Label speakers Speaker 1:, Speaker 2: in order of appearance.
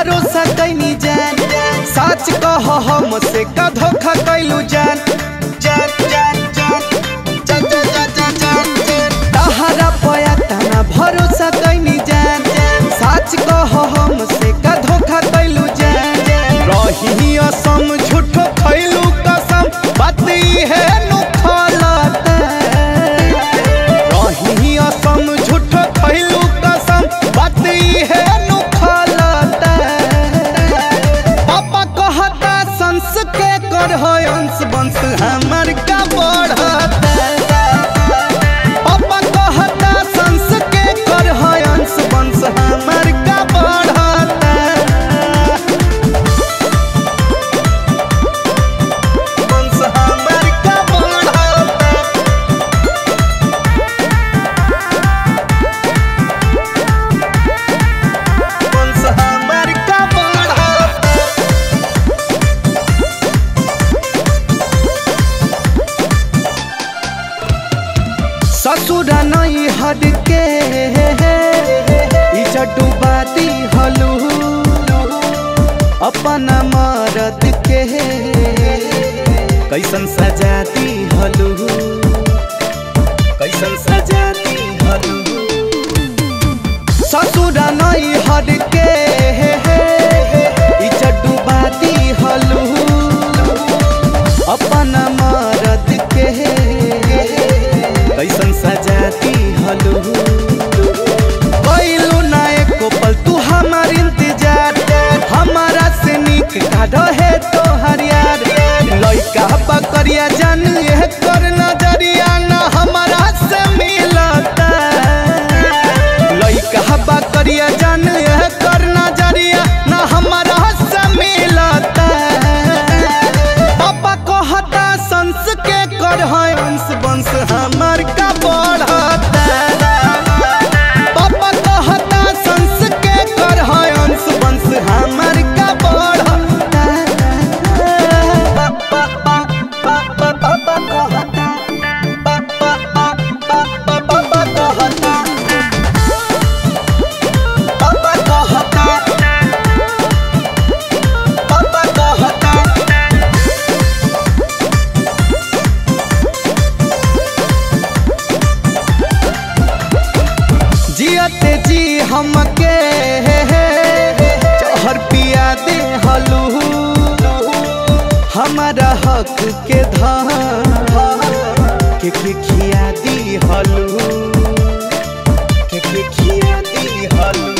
Speaker 1: भरोसा कैनी जान। सच कह हमसे का धोखा कैलू जान। वंश के कर हो वंश वंश हमार का बढ़त ससुर नई हद के डुबाती हलू अपन मरद के कैसन सजाती हलू। Tadoy! हमके चहर पिया दे हलू। हमारा हक के धन खिया दी हलू। खिया दी हलू।